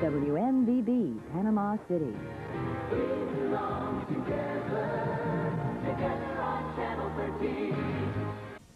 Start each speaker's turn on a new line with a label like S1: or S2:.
S1: WMVB Panama City.
S2: Together, together, channel 13.